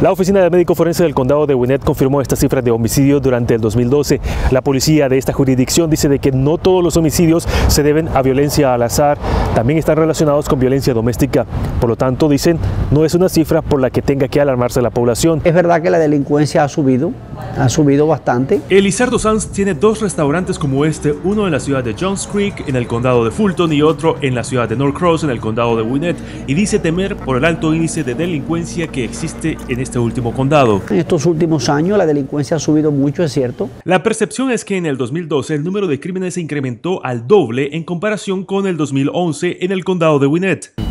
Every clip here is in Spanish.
La oficina del médico forense del condado de Gwinnett confirmó esta cifra de homicidios durante el 2012. La policía de esta jurisdicción dice de que no todos los homicidios se deben a violencia al azar, también están relacionados con violencia doméstica. Por lo tanto, dicen, no es una cifra por la que tenga que alarmarse la población. Es verdad que la delincuencia ha subido, ha subido bastante. Elizardo Sanz tiene dos restaurantes como este, uno en la ciudad de Johns Creek, en el condado de Fulton, y otro en la ciudad de North Cross, en el condado de Gwinnett, y dice temer por el alto índice de delincuencia que existe en este último condado. En estos últimos años la delincuencia ha subido mucho, es cierto. La percepción es que en el 2012 el número de crímenes se incrementó al doble en comparación con el 2011 en el condado de Gwinnett.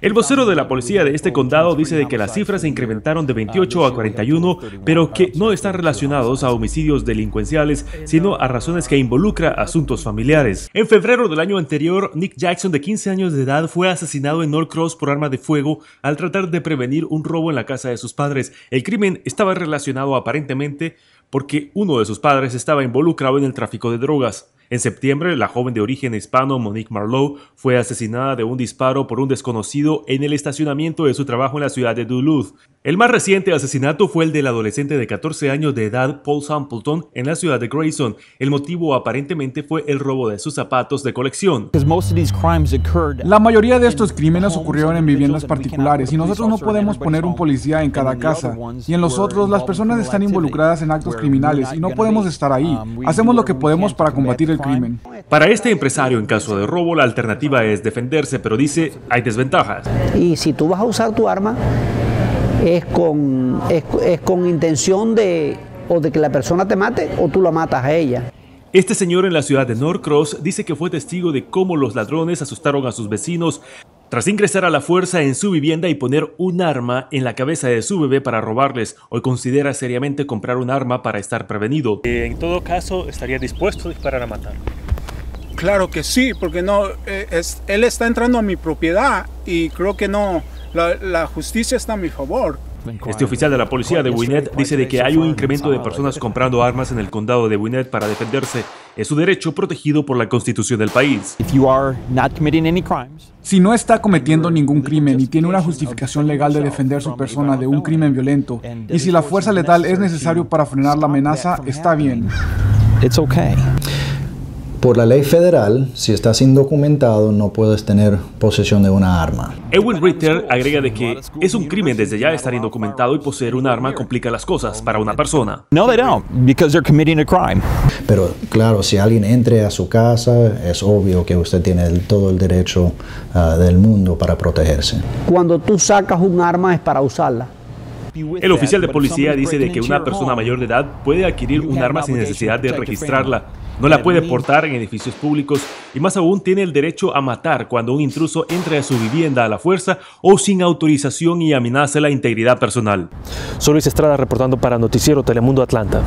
El vocero de la policía de este condado dice de que las cifras se incrementaron de 28 a 41, pero que no están relacionados a homicidios delincuenciales, sino a razones que involucran asuntos familiares. En febrero del año anterior, Nick Jackson, de 15 años de edad, fue asesinado en North Cross por arma de fuego al tratar de prevenir un robo en la casa de sus padres. El crimen estaba relacionado aparentemente porque uno de sus padres estaba involucrado en el tráfico de drogas. En septiembre, la joven de origen hispano Monique Marlowe fue asesinada de un disparo por un desconocido en el estacionamiento de su trabajo en la ciudad de Duluth. El más reciente asesinato fue el del adolescente de 14 años de edad Paul Sampleton en la ciudad de Grayson. El motivo aparentemente fue el robo de sus zapatos de colección. La mayoría de estos crímenes ocurrieron en viviendas particulares y nosotros no podemos poner un policía en cada casa. Y en los otros las personas están involucradas en actos criminales y no podemos estar ahí. Hacemos lo que podemos para combatir el crimen. Para este empresario en caso de robo la alternativa es defenderse, pero dice hay desventajas. Y si tú vas a usar tu arma es con, es, con intención de o de que la persona te mate o tú la matas a ella. Este señor en la ciudad de Norcross dice que fue testigo de cómo los ladrones asustaron a sus vecinos tras ingresar a la fuerza en su vivienda y poner un arma en la cabeza de su bebé para robarles, hoy considera seriamente comprar un arma para estar prevenido. En todo caso, ¿estaría dispuesto a disparar a matar? Claro que sí, porque no, eh, es, él está entrando a mi propiedad y creo que no, la, la justicia está a mi favor. Este oficial de la policía de Winnet dice de que hay un incremento de personas comprando armas en el condado de Winnet para defenderse. Es su derecho protegido por la constitución del país. Si no está cometiendo ningún crimen y tiene una justificación legal de defender su persona de un crimen violento, y si la fuerza letal es necesario para frenar la amenaza, está bien. Por la ley federal, si estás indocumentado, no puedes tener posesión de una arma. Edwin Ritter agrega de que es un crimen desde ya estar indocumentado y poseer un arma complica las cosas para una persona. No, they don't, because they're committing a crime. Pero claro, si alguien entre a su casa, es obvio que usted tiene todo el derecho ah, del mundo para protegerse. Cuando tú sacas un arma es para usarla. El oficial de policía dice de que una persona mayor de edad puede adquirir un arma sin necesidad de registrarla. No la puede portar en edificios públicos y más aún tiene el derecho a matar cuando un intruso entre a su vivienda a la fuerza o sin autorización y amenace la integridad personal. Soy Luis Estrada reportando para Noticiero Telemundo Atlanta.